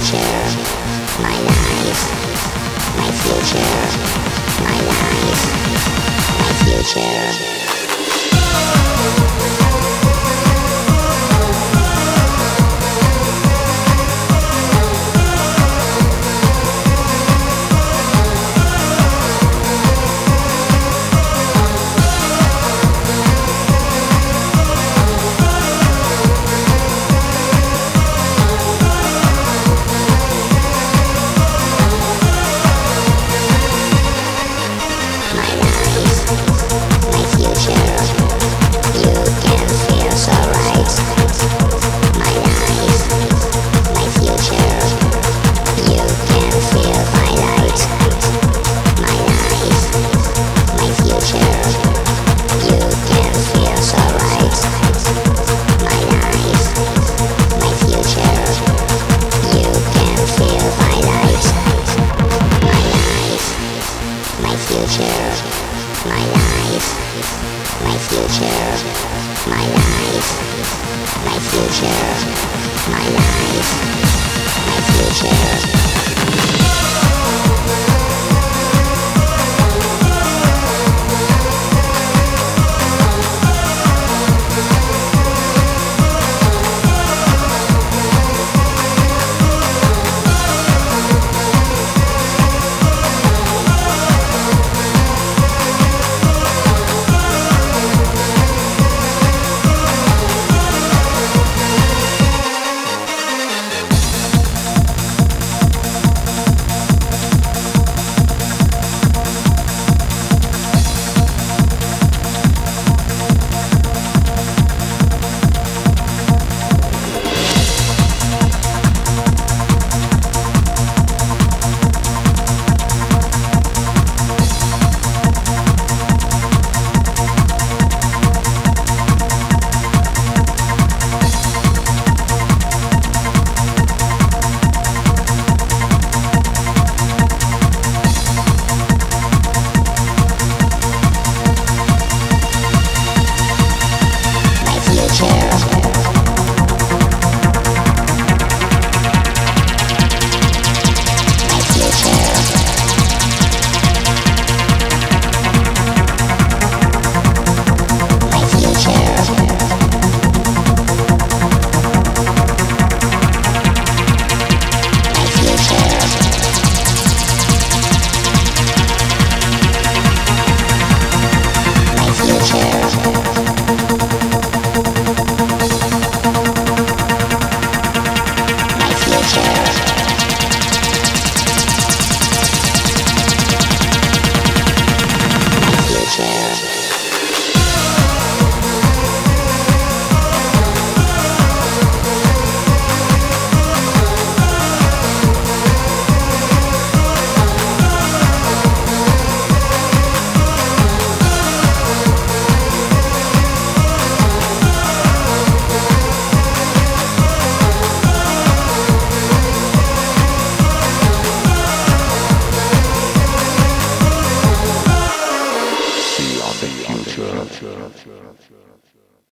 future, my life. My future, my life. My future. my future, my life, my future, my life, my future. jam. jam.